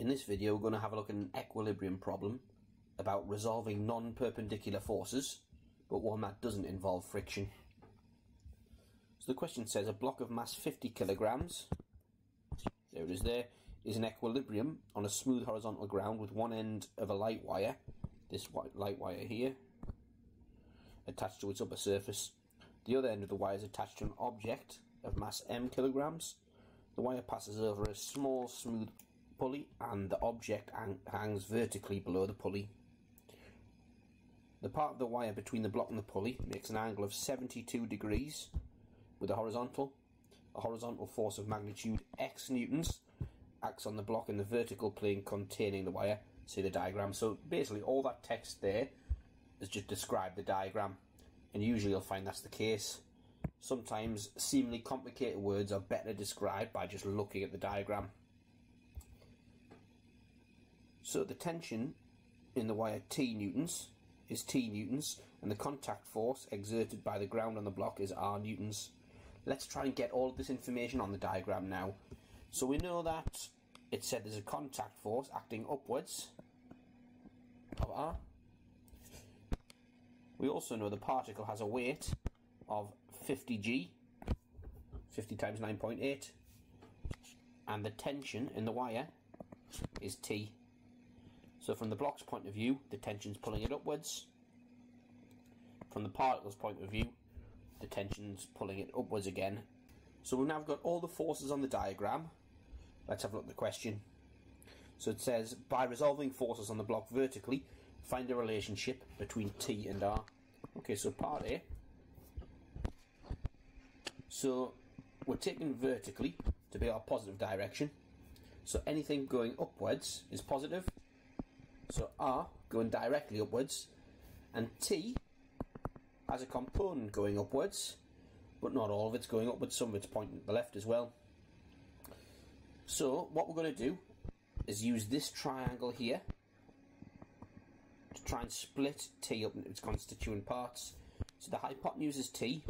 In this video we're going to have a look at an equilibrium problem about resolving non-perpendicular forces, but one that doesn't involve friction. So the question says a block of mass 50 kilograms, there it is there, is in equilibrium on a smooth horizontal ground with one end of a light wire, this light wire here, attached to its upper surface. The other end of the wire is attached to an object of mass m kilograms. The wire passes over a small smooth pulley and the object hangs vertically below the pulley. The part of the wire between the block and the pulley makes an angle of 72 degrees with a horizontal. A horizontal force of magnitude x newtons acts on the block in the vertical plane containing the wire. See the diagram. So basically all that text there is just describe the diagram and usually you'll find that's the case. Sometimes seemingly complicated words are better described by just looking at the diagram. So the tension in the wire T newtons is T newtons and the contact force exerted by the ground on the block is R newtons. Let's try and get all of this information on the diagram now. So we know that it said there's a contact force acting upwards of R. We also know the particle has a weight of 50 G, 50 times 9.8, and the tension in the wire is T. So from the block's point of view, the tension's pulling it upwards. From the particle's point of view, the tension's pulling it upwards again. So we've now got all the forces on the diagram. Let's have a look at the question. So it says, by resolving forces on the block vertically, find the relationship between T and R. Okay, so part A. So we're taking vertically to be our positive direction. So anything going upwards is positive, so R going directly upwards and T has a component going upwards but not all of it's going upwards, some of it's pointing to the left as well. So what we're going to do is use this triangle here to try and split T up into its constituent parts. So the hypotenuse is T,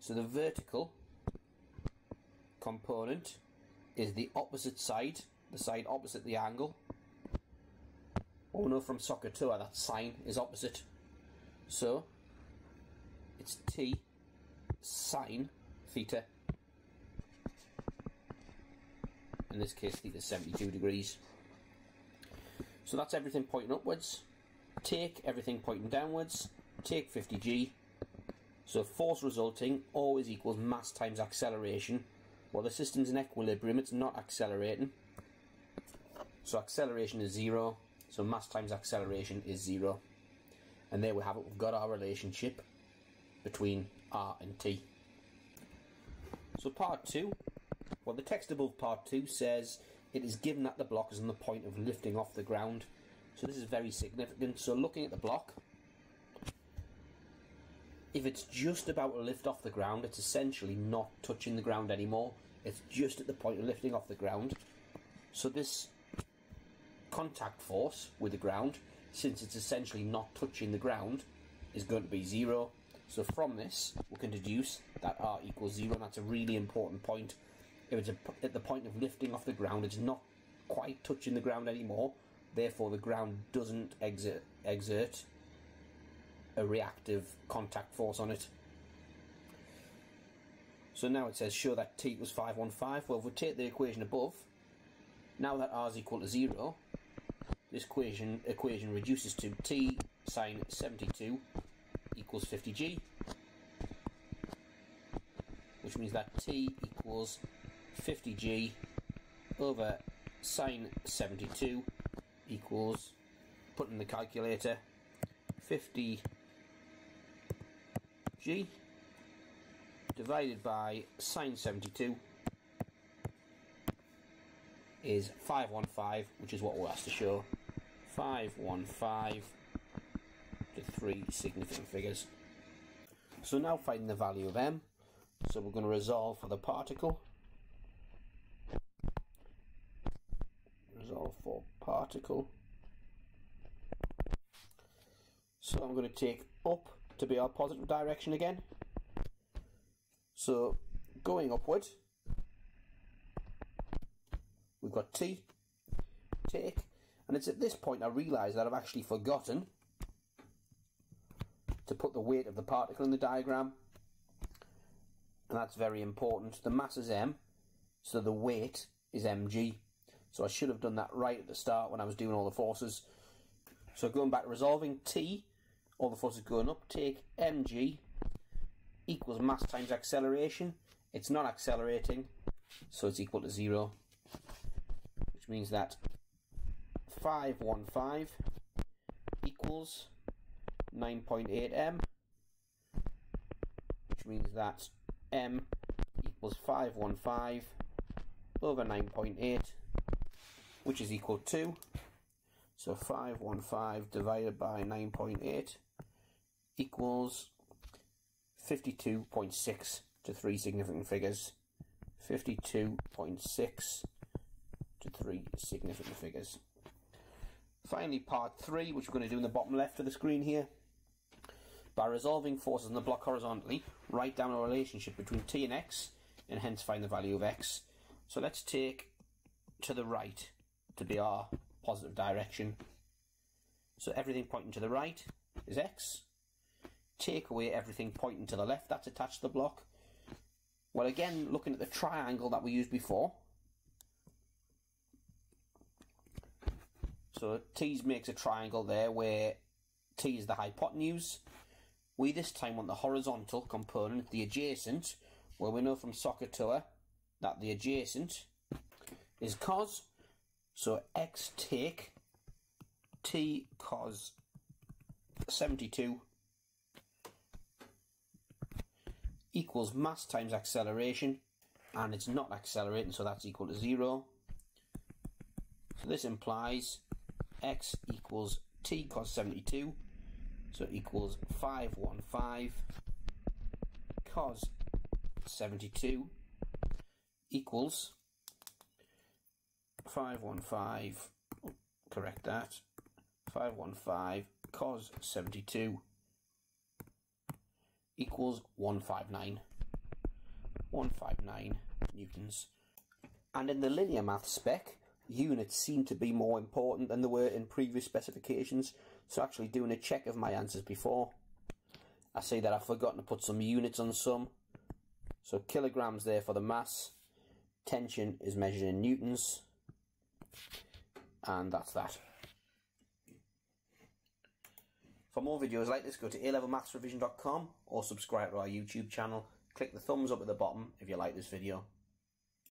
so the vertical component is the opposite side, the side opposite the angle, well, we know from SOHCAHTOA that sine is opposite. So, it's t sine theta. In this case, theta is 72 degrees. So that's everything pointing upwards. Take everything pointing downwards. Take 50g. So force resulting always equals mass times acceleration. While the system's in equilibrium, it's not accelerating. So acceleration is zero. So mass times acceleration is zero. And there we have it, we've got our relationship between R and T. So part two, well the text above part two says it is given that the block is on the point of lifting off the ground. So this is very significant. So looking at the block, if it's just about to lift off the ground, it's essentially not touching the ground anymore. It's just at the point of lifting off the ground. So this contact force with the ground, since it's essentially not touching the ground, is going to be zero. So from this, we can deduce that R equals zero, and that's a really important point. If it's a, at the point of lifting off the ground, it's not quite touching the ground anymore, therefore the ground doesn't exert, exert a reactive contact force on it. So now it says show that t was 515. Well, if we take the equation above, now that r is equal to 0, this equation, equation reduces to t sine 72 equals 50g, which means that t equals 50g over sine 72 equals, put in the calculator, 50g divided by sine 72 is 515, which is what we're asked to show. 515 to three significant figures. So now finding the value of m. So we're going to resolve for the particle. Resolve for particle. So I'm going to take up to be our positive direction again. So going upward, we've got t take. And it's at this point I realise that I've actually forgotten to put the weight of the particle in the diagram. And that's very important. The mass is m, so the weight is mg. So I should have done that right at the start when I was doing all the forces. So going back to resolving t, all the forces going up, take mg equals mass times acceleration. It's not accelerating, so it's equal to zero, which means that 515 equals 9.8 m, which means that m equals 515 over 9.8, which is equal to, so 515 divided by 9.8 equals 52.6 to three significant figures. 52.6 to three significant figures. Finally, part three, which we're going to do in the bottom left of the screen here. By resolving forces on the block horizontally, write down a relationship between t and x, and hence find the value of x. So let's take to the right to be our positive direction. So everything pointing to the right is x. Take away everything pointing to the left that's attached to the block. Well, again, looking at the triangle that we used before, So T's makes a triangle there where T is the hypotenuse. We this time want the horizontal component, the adjacent, where we know from SOHCAHTOA that the adjacent is cos. So x take t cos 72 equals mass times acceleration and it's not accelerating so that's equal to zero. So this implies x equals t cos 72 so equals 515 cos 72 equals 515 correct that 515 cos 72 equals 159 159 newtons. And in the linear math spec units seem to be more important than they were in previous specifications. So actually doing a check of my answers before, I see that I've forgotten to put some units on some. So kilograms there for the mass. Tension is measured in newtons. And that's that. For more videos like this, go to alevelmathsrevision.com or subscribe to our YouTube channel. Click the thumbs up at the bottom if you like this video.